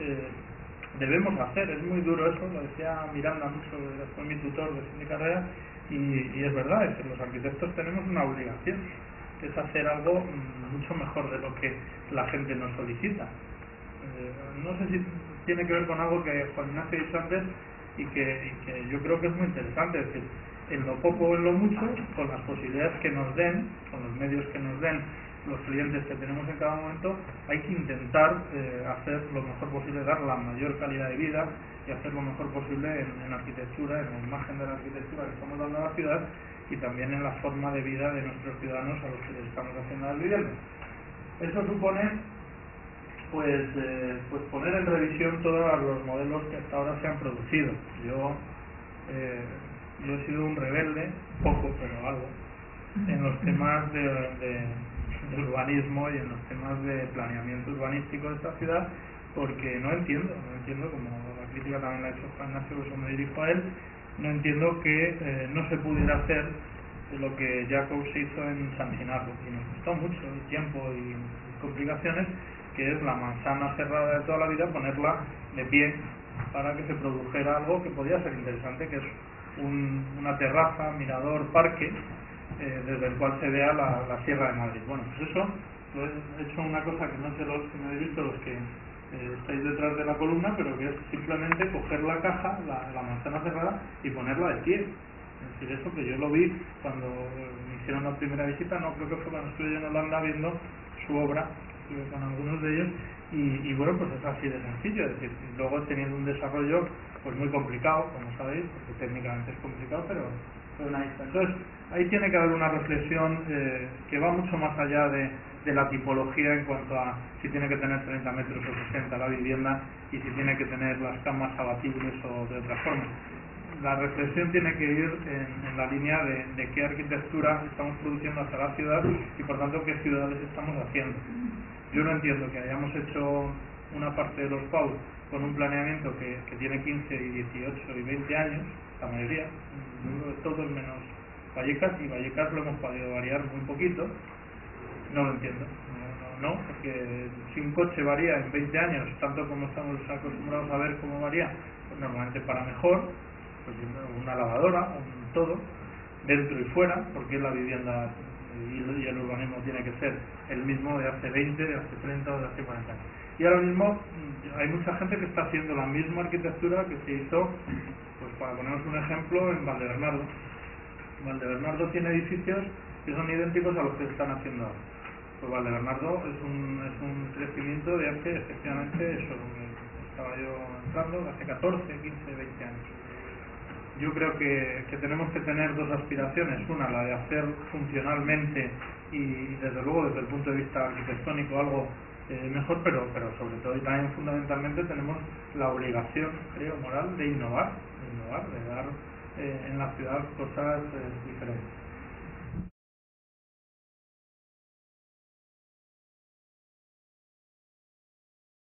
eh, debemos hacer. Es muy duro eso, lo decía Miranda mucho, fue mi tutor de fin de carrera, y, es verdad, es que los arquitectos tenemos una obligación, es hacer algo mm, mucho mejor de lo que la gente nos solicita. Eh, no sé si tiene que ver con algo que Juan Ignacio dicho antes y que, y que yo creo que es muy interesante, es decir, en lo poco o en lo mucho, con las posibilidades que nos den, con los medios que nos den los clientes que tenemos en cada momento, hay que intentar eh, hacer lo mejor posible, dar la mayor calidad de vida y hacer lo mejor posible en, arquitectura, en la imagen de la arquitectura que estamos dando a la ciudad y también en la forma de vida de nuestros ciudadanos a los que les estamos haciendo las viviendas. Eso supone pues, eh, pues poner en revisión todos los modelos que hasta ahora se han producido. Yo eh, yo he sido un rebelde, poco pero algo, en los temas de, urbanismo y en los temas de planeamiento urbanístico de esta ciudad, porque no entiendo, no entiendo, como la crítica también la ha hecho Juan Ignacio, eso me dirijo a él, no entiendo que eh, no se pudiera hacer lo que Jacob se hizo en San Ginardo, y nos costó mucho tiempo y complicaciones, que es la manzana cerrada de toda la vida, ponerla de pie para que se produjera algo que podía ser interesante, que es una terraza, mirador, parque, eh, desde el cual se vea la, Sierra de Madrid. Bueno, pues eso, he hecho una cosa que no sé los que me habéis visto los que eh, estáis detrás de la columna, pero que es simplemente coger la caja, la, manzana cerrada y ponerla de pie. Es decir, eso que yo lo vi cuando me hicieron la primera visita, no creo que fue cuando estuve en Holanda viendo su obra, con algunos de ellos, y, y, bueno, pues es así de sencillo, es decir, luego teniendo un desarrollo pues muy complicado, como sabéis, porque técnicamente es complicado, pero, Entonces, ahí tiene que haber una reflexión eh, que va mucho más allá de, de, la tipología en cuanto a si tiene que tener 30 metros o 60 la vivienda y si tiene que tener las camas abatibles o de otra forma. La reflexión tiene que ir en, la línea de, de, qué arquitectura estamos produciendo hacia la ciudad y por tanto qué ciudades estamos haciendo. Yo no entiendo que hayamos hecho una parte de los PAU con un planeamiento que, tiene 15 y 18 y 20 años, la mayoría, todos menos Vallecas, y Vallecas lo hemos podido variar muy poquito, no lo entiendo, no, porque si un coche varía en 20 años, tanto como estamos acostumbrados a ver cómo varía, pues normalmente para mejor, una lavadora, un todo, dentro y fuera, porque la vivienda y el urbanismo tiene que ser el mismo de hace 20, de hace 30 o de hace 40 años. Y ahora mismo mm, hay mucha gente que está haciendo la misma arquitectura que se hizo, pues para ponernos un ejemplo, en Valdebernardo. Valdebernardo tiene edificios que son idénticos a los que están haciendo ahora. Pues Valdebernardo es un, es un crecimiento de hace, efectivamente, eso, estaba yo entrando, hace 14, 15, 20 años. Yo creo que, tenemos que tener dos aspiraciones. Una, la de hacer funcionalmente y, desde luego, desde el punto de vista arquitectónico, algo eh, mejor, pero, pero sobre todo y también fundamentalmente tenemos la obligación, creo, moral de innovar, de, innovar, de dar eh, en la ciudad cosas eh, diferentes.